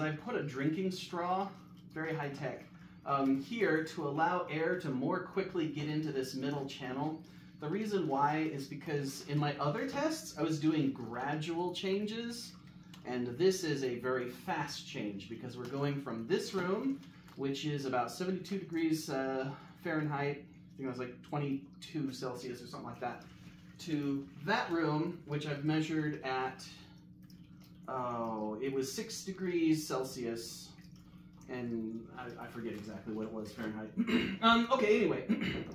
I put a drinking straw, very high tech, um, here to allow air to more quickly get into this middle channel. The reason why is because in my other tests, I was doing gradual changes, and this is a very fast change because we're going from this room, which is about 72 degrees uh, Fahrenheit, I think it was like 22 Celsius or something like that, to that room, which I've measured at, oh, it was 6 degrees Celsius, and I, I forget exactly what it was Fahrenheit. um, okay, anyway,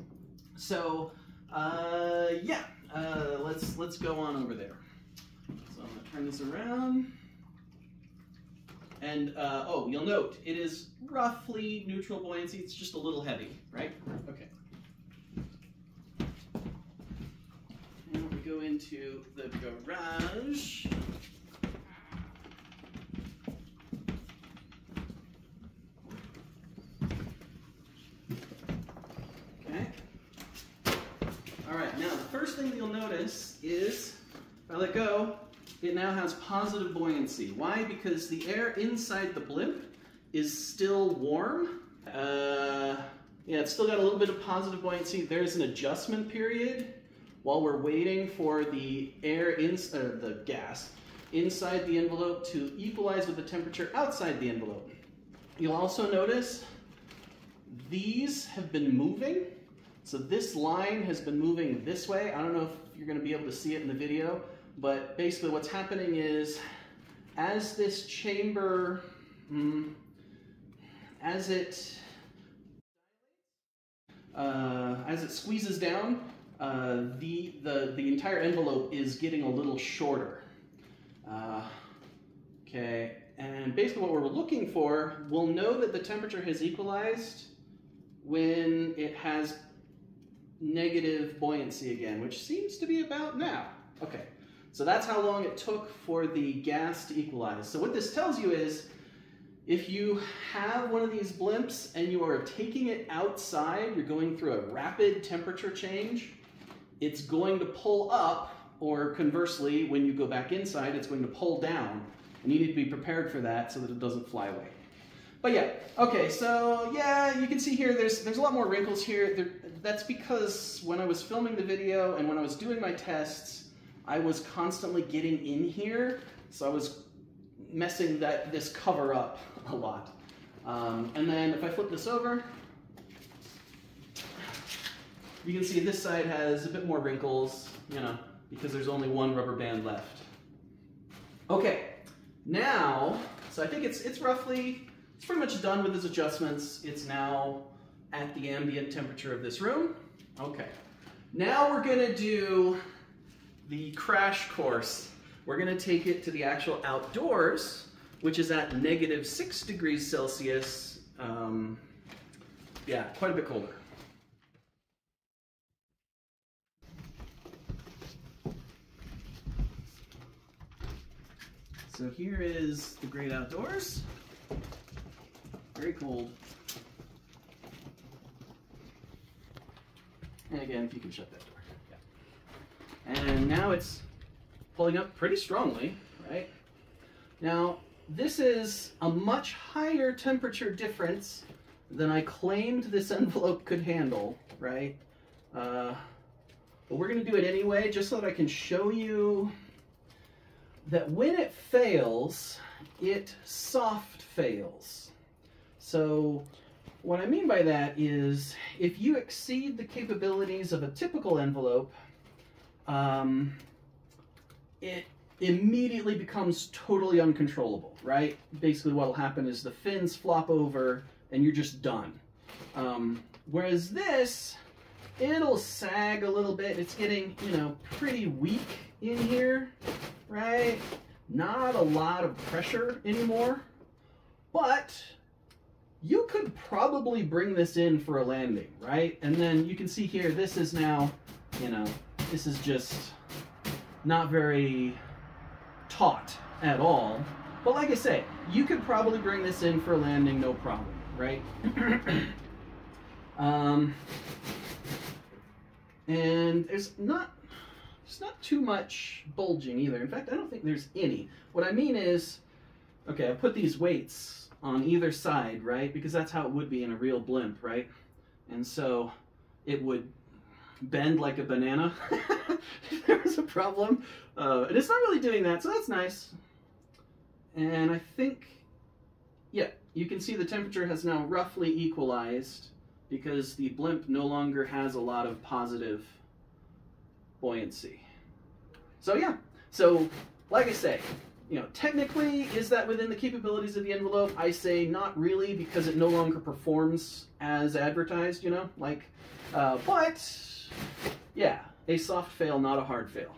so uh, yeah, uh, let's let's go on over there. So I'm gonna turn this around. And uh, oh, you'll note it is roughly neutral buoyancy. It's just a little heavy, right? Okay. And we go into the garage. Okay. All right, now the first thing you'll notice is if I let go, it now has positive buoyancy. Why? Because the air inside the blimp is still warm. Uh, yeah, it's still got a little bit of positive buoyancy. There's an adjustment period while we're waiting for the air, in, uh, the gas, inside the envelope to equalize with the temperature outside the envelope. You'll also notice these have been moving. So this line has been moving this way. I don't know if you're gonna be able to see it in the video, but basically what's happening is as this chamber, mm, as it uh, as it squeezes down, uh, the, the, the entire envelope is getting a little shorter. Uh, okay, and basically what we're looking for, we'll know that the temperature has equalized when it has negative buoyancy again, which seems to be about now. Okay, so that's how long it took for the gas to equalize. So what this tells you is, if you have one of these blimps and you are taking it outside, you're going through a rapid temperature change, it's going to pull up, or conversely, when you go back inside, it's going to pull down. And you need to be prepared for that so that it doesn't fly away. But yeah, okay, so yeah, you can see here there's there's a lot more wrinkles here. There, that's because when I was filming the video and when I was doing my tests, I was constantly getting in here, so I was messing that this cover up a lot. Um, and then if I flip this over, you can see this side has a bit more wrinkles, you know, because there's only one rubber band left. Okay, now, so I think it's, it's roughly, it's pretty much done with its adjustments. It's now at the ambient temperature of this room. Okay, now we're gonna do the crash course. We're gonna take it to the actual outdoors, which is at negative six degrees Celsius. Um, yeah, quite a bit colder. So here is the great outdoors. Very cold. And again, if you can shut that door. Yeah. And now it's pulling up pretty strongly, right? Now, this is a much higher temperature difference than I claimed this envelope could handle, right? Uh, but we're going to do it anyway, just so that I can show you that when it fails, it soft fails. So what I mean by that is if you exceed the capabilities of a typical envelope, um, it immediately becomes totally uncontrollable, right? Basically what will happen is the fins flop over and you're just done. Um, whereas this, it'll sag a little bit. It's getting, you know, pretty weak in here, right? Not a lot of pressure anymore, but you could probably bring this in for a landing, right? And then you can see here, this is now, you know, this is just not very taut at all. But like I say, you could probably bring this in for a landing, no problem, right? um, and there's not there's not too much bulging either. In fact, I don't think there's any. What I mean is, Okay, I put these weights on either side, right? Because that's how it would be in a real blimp, right? And so it would bend like a banana if there was a problem. Uh, and it's not really doing that, so that's nice. And I think, yeah, you can see the temperature has now roughly equalized because the blimp no longer has a lot of positive buoyancy. So yeah, so like I say, you know, technically, is that within the capabilities of the envelope? I say not really because it no longer performs as advertised, you know, like, uh, but yeah, a soft fail, not a hard fail.